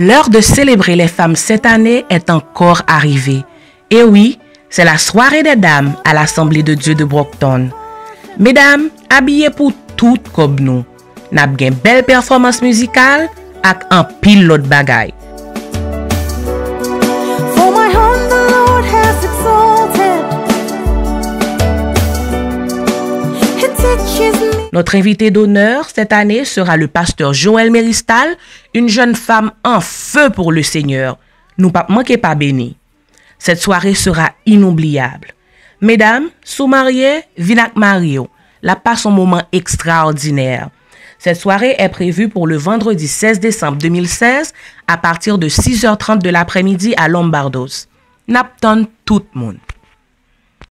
L'heure de célébrer les femmes cette année est encore arrivée. Et oui, c'est la soirée des dames à l'Assemblée de Dieu de Brockton. Mesdames, habillez pour toutes comme nous. N'a gen belle performance musicale avec un pilote lot bagay. Notre invité d'honneur cette année sera le pasteur Joël Méristal, une jeune femme en feu pour le Seigneur. Nous pas manquez pas béni. Cette soirée sera inoubliable. Mesdames, sous mariés, Vinac Mario, la passe un moment extraordinaire. Cette soirée est prévue pour le vendredi 16 décembre 2016 à partir de 6h30 de l'après-midi à Lombardos. Napton tout le monde.